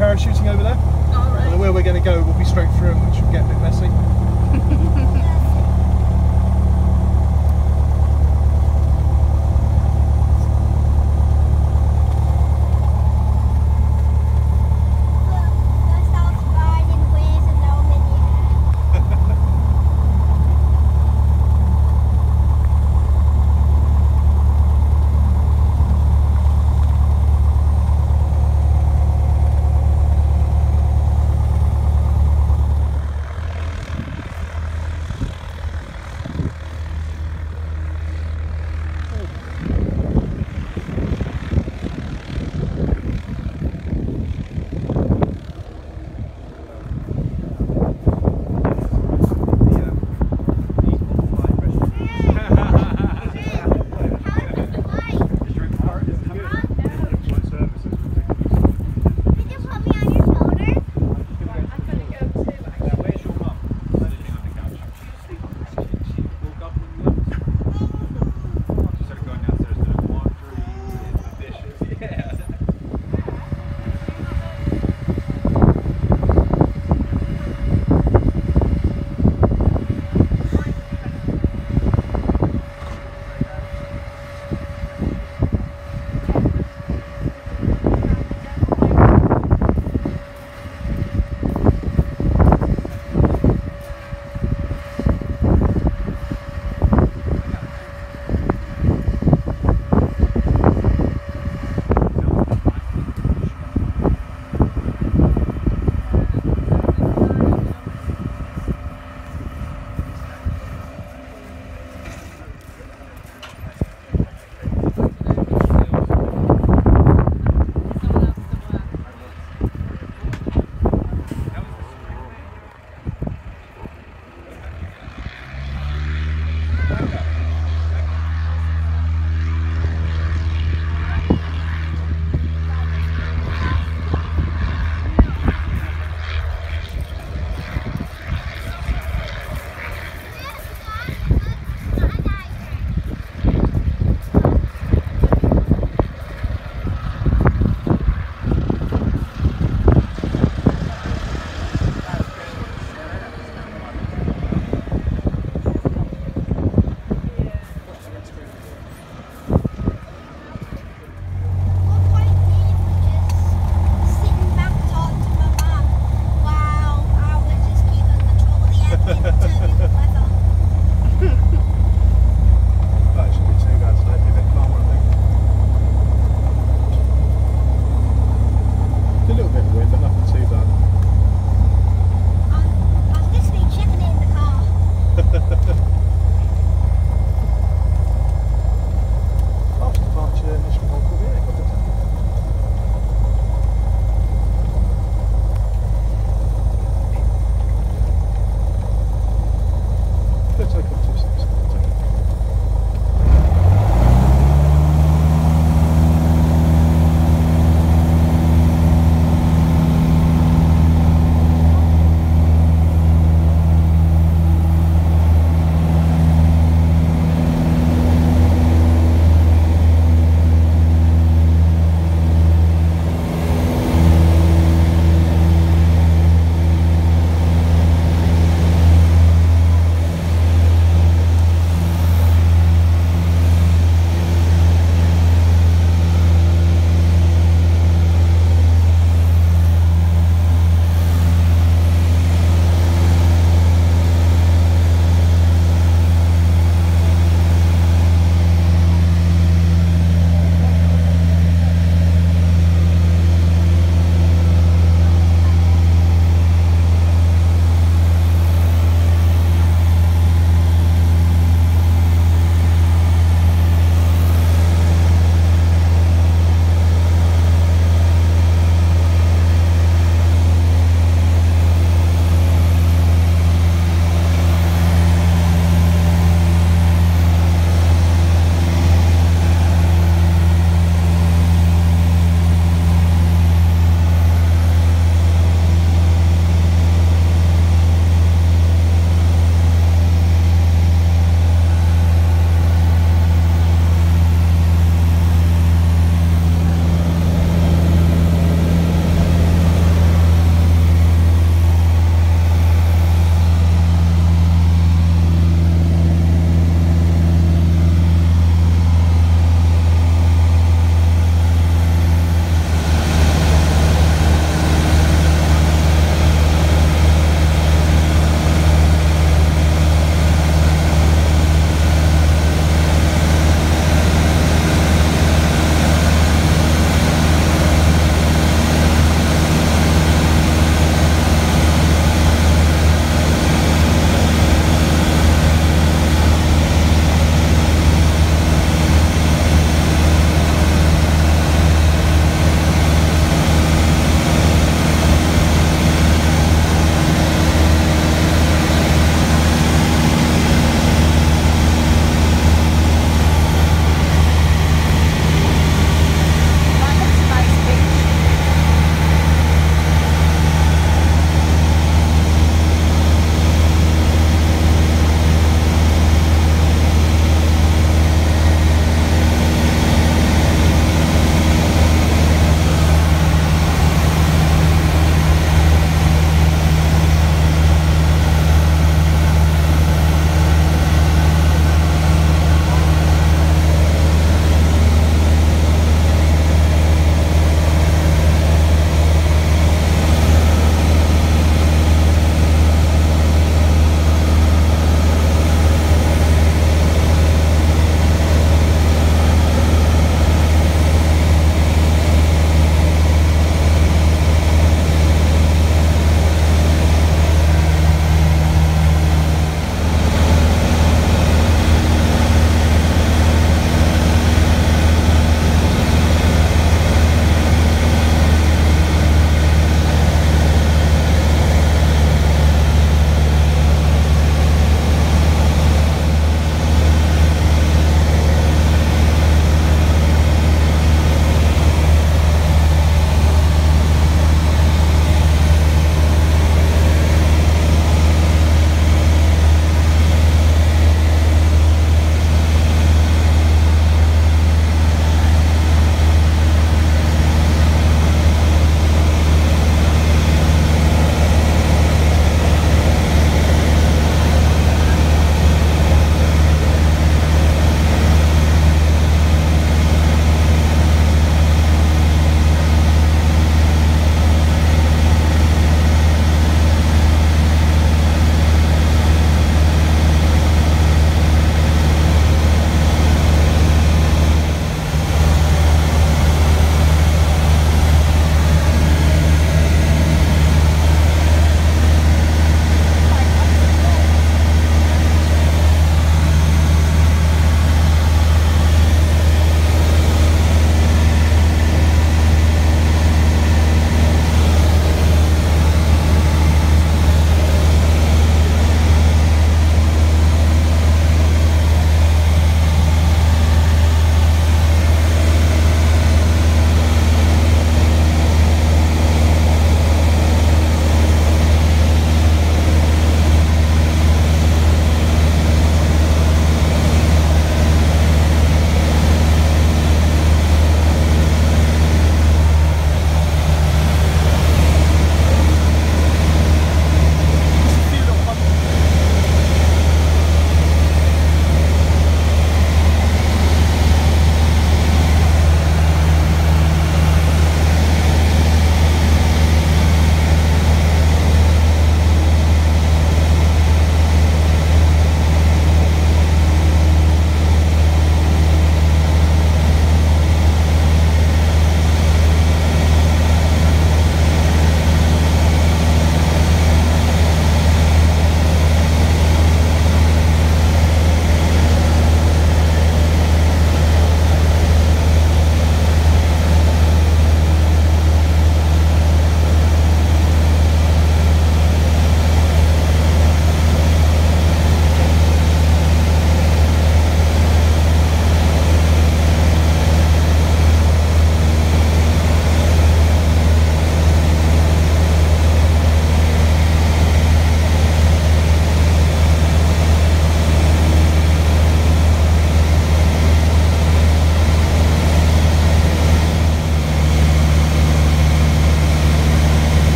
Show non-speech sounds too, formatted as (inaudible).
parachuting over there. Right. And where we're going to go will be straight through, which will get a bit messy. (laughs)